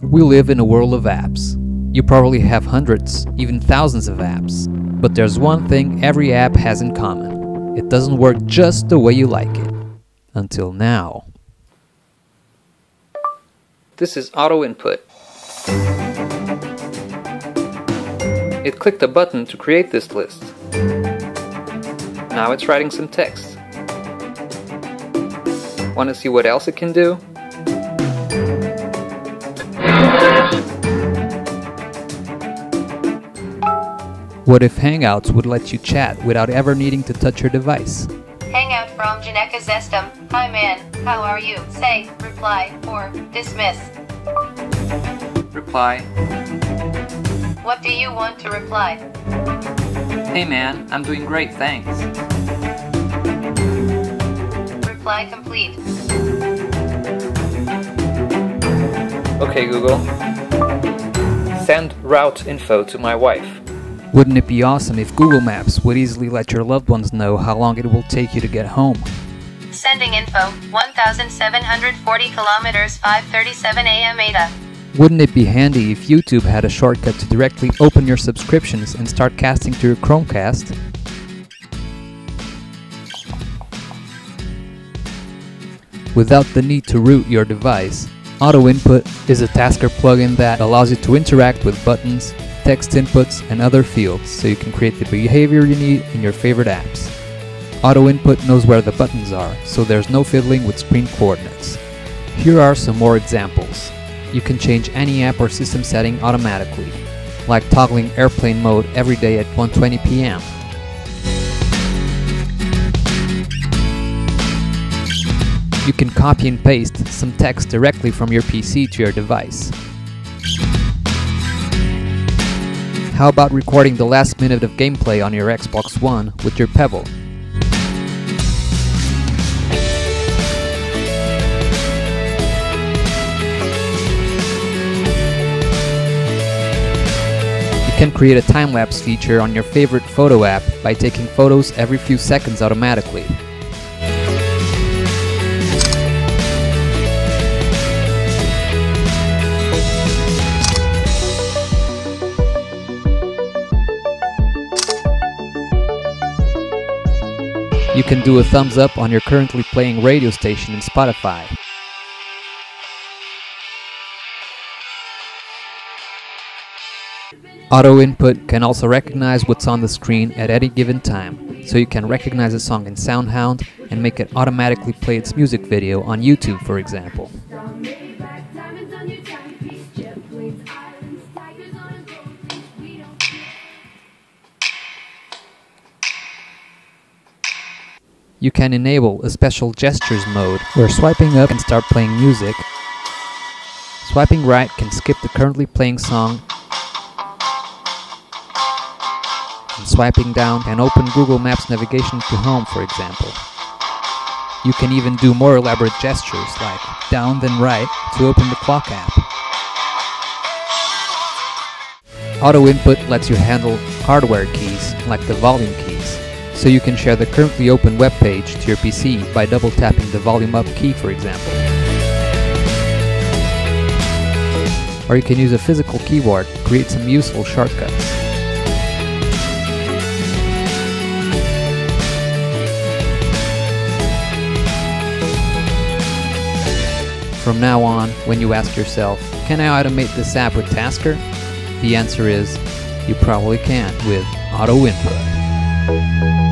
We live in a world of apps. You probably have hundreds, even thousands of apps. But there's one thing every app has in common. It doesn't work just the way you like it. Until now. This is auto input. It clicked a button to create this list. Now it's writing some text. Want to see what else it can do? What if Hangouts would let you chat without ever needing to touch your device? Hangout from Janeka Zestum. Hi man, how are you? Say, reply, or dismiss. Reply. What do you want to reply? Hey man, I'm doing great, thanks. Reply complete. Okay, Google. Send route info to my wife. Wouldn't it be awesome if Google Maps would easily let your loved ones know how long it will take you to get home? Sending info 1740 kilometers 537 AM ADA. Wouldn't it be handy if YouTube had a shortcut to directly open your subscriptions and start casting to your Chromecast? Without the need to root your device, Auto Input is a Tasker plugin that allows you to interact with buttons, text inputs, and other fields so you can create the behavior you need in your favorite apps. Auto Input knows where the buttons are, so there's no fiddling with screen coordinates. Here are some more examples. You can change any app or system setting automatically, like toggling airplane mode every day at 1.20 pm. You can copy and paste some text directly from your PC to your device. How about recording the last minute of gameplay on your Xbox One with your Pebble? You can create a time-lapse feature on your favorite photo app by taking photos every few seconds automatically. You can do a thumbs up on your currently playing radio station in Spotify. Auto input can also recognize what's on the screen at any given time, so you can recognize a song in SoundHound and make it automatically play its music video on YouTube, for example. You can enable a special gestures mode where swiping up can start playing music. Swiping right can skip the currently playing song. And swiping down can open Google Maps navigation to home, for example. You can even do more elaborate gestures like down then right to open the clock app. Auto input lets you handle hardware keys like the volume keys so you can share the currently open web page to your PC by double tapping the volume up key for example. Or you can use a physical keyboard to create some useful shortcuts. From now on, when you ask yourself, can I automate this app with Tasker? The answer is, you probably can with Auto Input.